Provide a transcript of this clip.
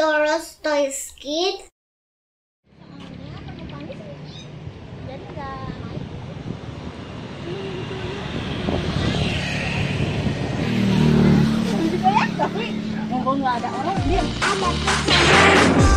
Tolstoy's Tapi mumpung nggak ada orang, dia Ada